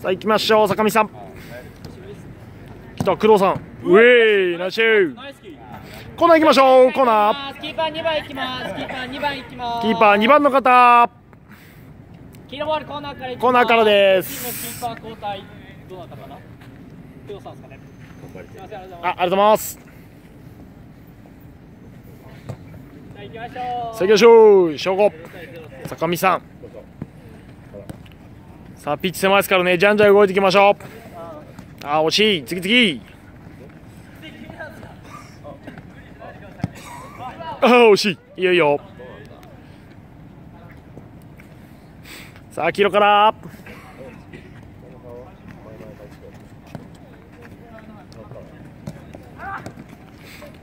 さあ行きましょう坂見さん。来た工藤さん。ウェイナイスコーナー行きましょうコーナー。キーパー2番行きます。キーパー2番行きます。キーパー2番の方。黄色ボールコーナーからコーナーからです。キーパー交代。どうなったかな？工藤さんですかね？ああありがとうございます。ます。じゃあ行きましょう。さあ行きましょう正午。坂見さんさあピッチ狭いですからね。じゃんじゃん動いていきましょう。あー惜しい。次次。あー惜しい。いよいよ。さあ黄色から。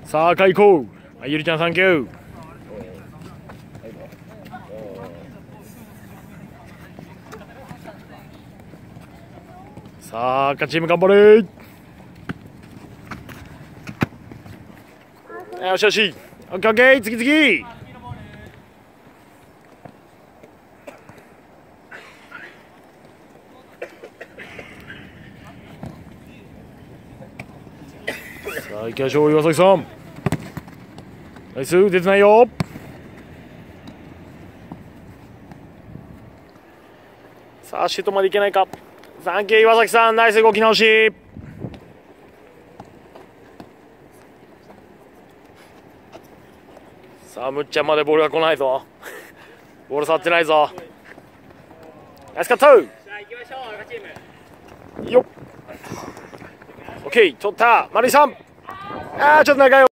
さあ赤行こうゆりちゃんサンキュー。さあ赤チーム頑張れ。よしよし。オッケーオッケー。次次。さあ行きましょう岩崎さん。ナイス出てないよ。さあシュートまでいけないか。サンキュー岩崎さんナイス動き直し。さあむっちゃんまでボールが来ないぞ。ボール触ってないぞ。ナイスカット。じゃあ行きましょう赤チーム。よっ。オッケー取った。丸井さん。あーちょっと長いよ